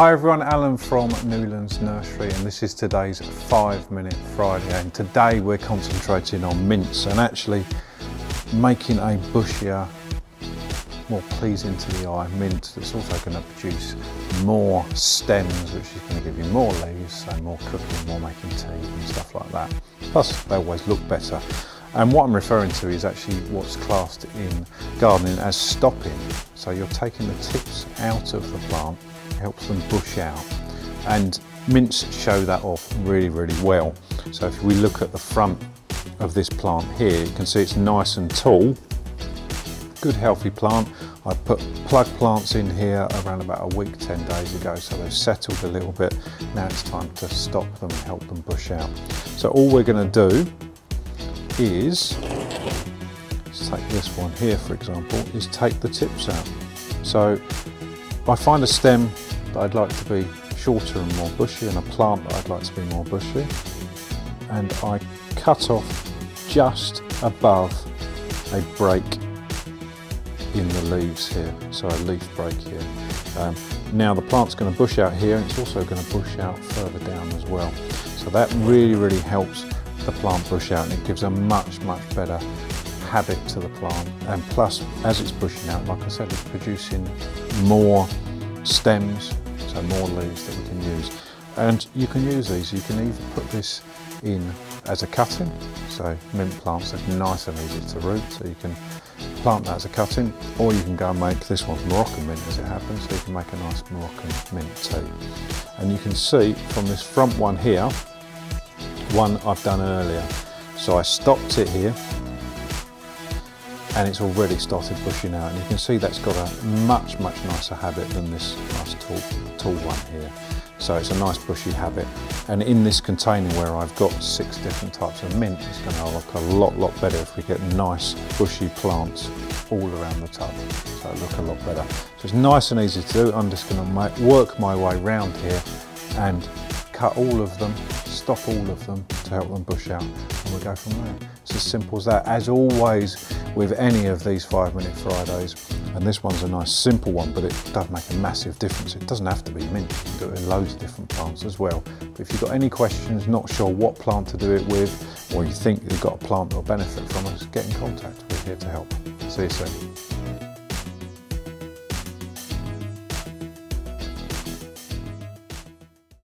Hi everyone, Alan from Newlands Nursery and this is today's 5 Minute Friday and today we're concentrating on mints and actually making a bushier, more pleasing to the eye mint that's also going to produce more stems which is going to give you more leaves, so more cooking, more making tea and stuff like that. Plus they always look better. And what I'm referring to is actually what's classed in gardening as stopping. So you're taking the tips out of the plant helps them bush out. And mints show that off really, really well. So if we look at the front of this plant here, you can see it's nice and tall. Good healthy plant. I put plug plants in here around about a week, 10 days ago, so they've settled a little bit. Now it's time to stop them and help them bush out. So all we're gonna do is, let's take this one here for example, is take the tips out. So I find a stem that I'd like to be shorter and more bushy and a plant that I'd like to be more bushy and I cut off just above a break in the leaves here, so a leaf break here. Um, now the plant's going to bush out here and it's also going to bush out further down as well. So that really, really helps the plant bush out and it gives a much, much better habit to the plant. And plus, as it's pushing out, like I said, it's producing more stems, so more leaves that we can use. And you can use these, you can either put this in as a cutting, so mint plants are nice and easy to root, so you can plant that as a cutting, or you can go and make, this one's Moroccan mint as it happens, so you can make a nice Moroccan mint too And you can see from this front one here, one I've done earlier. So I stopped it here, and it's already started bushing out and you can see that's got a much much nicer habit than this nice tall, tall one here. So it's a nice bushy habit. And in this container where I've got six different types of mint it's going to look a lot lot better if we get nice bushy plants all around the tub. So it'll look a lot better. So it's nice and easy to do. I'm just going to work my way round here and cut all of them, stop all of them help them bush out and we go from there. It's as simple as that. As always with any of these five minute Fridays, and this one's a nice simple one, but it does make a massive difference. It doesn't have to be mint, you can do it in loads of different plants as well. But if you've got any questions, not sure what plant to do it with, or you think you've got a plant that will benefit from us, get in contact. We're here to help. See you soon.